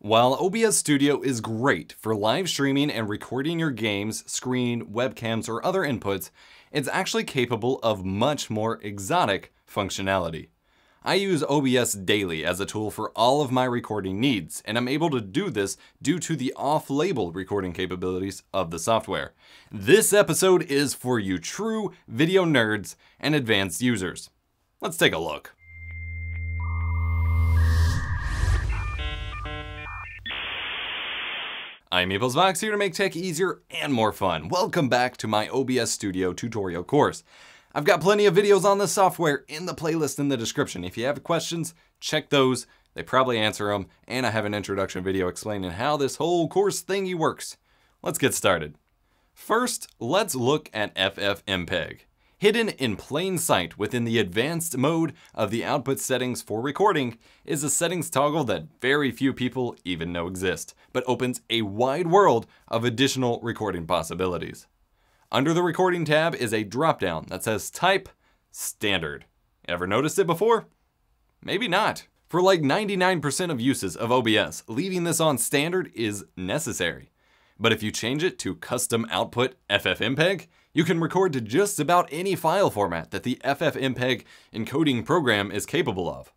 While OBS Studio is great for live streaming and recording your games, screen, webcams, or other inputs, it's actually capable of much more exotic functionality. I use OBS daily as a tool for all of my recording needs, and I'm able to do this due to the off-label recording capabilities of the software. This episode is for you true video nerds and advanced users. Let's take a look. I'm EposVox here to make tech easier and more fun. Welcome back to my OBS Studio tutorial course. I've got plenty of videos on this software in the playlist in the description. If you have questions, check those. They probably answer them, and I have an introduction video explaining how this whole course thingy works. Let's get started. First, let's look at FFmpeg. Hidden in plain sight within the advanced mode of the output settings for recording is a settings toggle that very few people even know exist, but opens a wide world of additional recording possibilities. Under the recording tab is a dropdown that says type standard. Ever noticed it before? Maybe not. For like 99% of uses of OBS, leaving this on standard is necessary. But if you change it to custom output FFmpeg, you can record to just about any file format that the FFmpeg encoding program is capable of.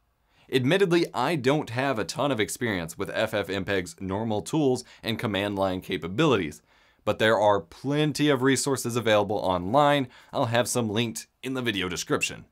Admittedly, I don't have a ton of experience with FFmpeg's normal tools and command line capabilities, but there are plenty of resources available online. I'll have some linked in the video description.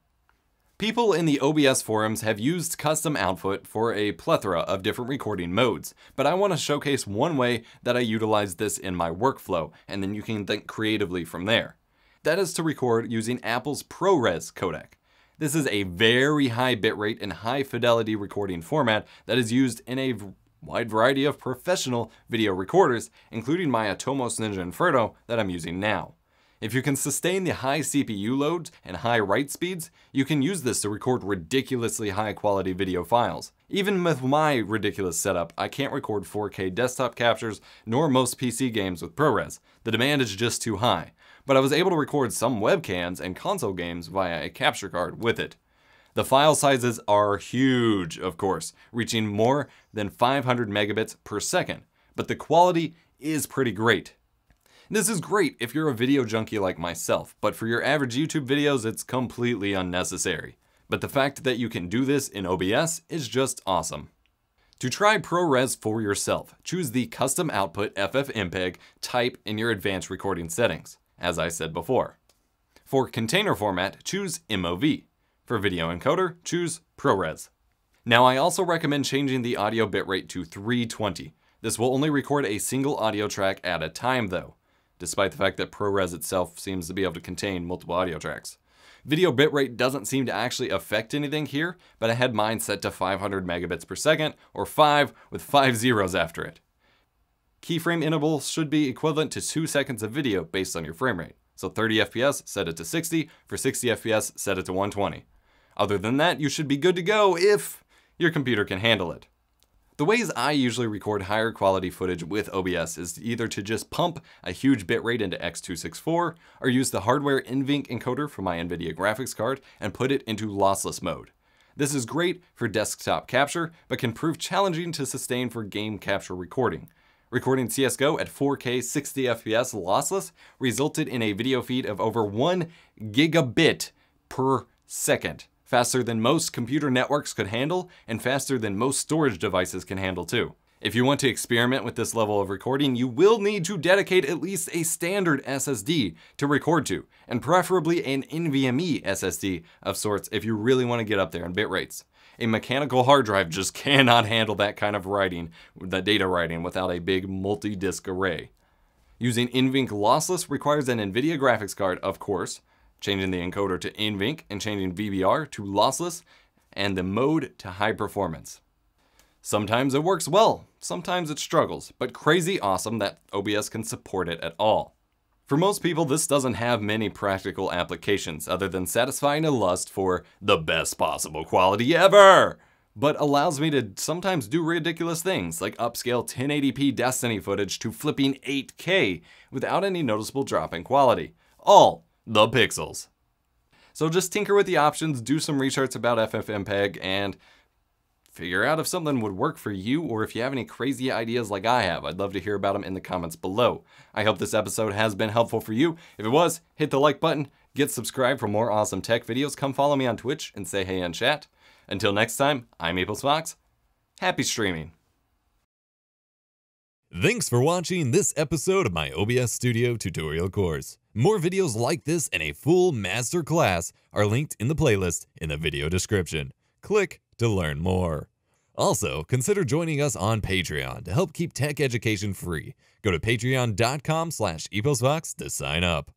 People in the OBS forums have used custom output for a plethora of different recording modes, but I want to showcase one way that I utilize this in my workflow, and then you can think creatively from there. That is to record using Apple's ProRes codec. This is a very high bitrate and high fidelity recording format that is used in a wide variety of professional video recorders, including my Atomos Ninja Inferno that I'm using now. If you can sustain the high CPU loads and high write speeds, you can use this to record ridiculously high quality video files. Even with my ridiculous setup, I can't record 4K desktop captures nor most PC games with ProRes. The demand is just too high. But I was able to record some webcams and console games via a capture card with it. The file sizes are huge, of course, reaching more than 500 megabits per second, but the quality is pretty great. This is great if you're a video junkie like myself, but for your average YouTube videos, it's completely unnecessary. But the fact that you can do this in OBS is just awesome. To try ProRes for yourself, choose the Custom Output FFmpeg type in your advanced recording settings, as I said before. For container format, choose MOV. For video encoder, choose ProRes. Now I also recommend changing the audio bitrate to 320. This will only record a single audio track at a time though despite the fact that ProRes itself seems to be able to contain multiple audio tracks. Video bitrate doesn't seem to actually affect anything here, but I had mine set to 500 megabits per second, or 5 with 5 zeros after it. Keyframe intervals should be equivalent to 2 seconds of video based on your frame rate. So 30 FPS, set it to 60. For 60 FPS, set it to 120. Other than that, you should be good to go if your computer can handle it. The ways I usually record higher quality footage with OBS is either to just pump a huge bitrate into X264 or use the hardware NVENC encoder from my NVIDIA graphics card and put it into lossless mode. This is great for desktop capture, but can prove challenging to sustain for game capture recording. Recording CSGO at 4K 60 FPS lossless resulted in a video feed of over 1 gigabit per second faster than most computer networks could handle, and faster than most storage devices can handle too. If you want to experiment with this level of recording, you will need to dedicate at least a standard SSD to record to, and preferably an NVMe SSD of sorts if you really want to get up there in bit rates. A mechanical hard drive just cannot handle that kind of writing, the data writing, without a big multi-disk array. Using NVENC lossless requires an NVIDIA graphics card, of course, changing the encoder to NVENC and changing VBR to lossless and the mode to high performance. Sometimes it works well, sometimes it struggles, but crazy awesome that OBS can support it at all. For most people, this doesn't have many practical applications other than satisfying a lust for the best possible quality ever, but allows me to sometimes do ridiculous things like upscale 1080p Destiny footage to flipping 8K without any noticeable drop in quality. All the pixels. So just tinker with the options, do some research about FFmpeg, and figure out if something would work for you or if you have any crazy ideas like I have. I'd love to hear about them in the comments below. I hope this episode has been helpful for you. If it was, hit the like button, get subscribed for more awesome tech videos, come follow me on Twitch and say hey in chat. Until next time, I'm EposVox. Happy streaming. Thanks for watching this episode of my OBS Studio tutorial course. More videos like this and a full master class are linked in the playlist in the video description. Click to learn more. Also, consider joining us on Patreon to help keep tech education free. Go to patreon.com slash eposvox to sign up.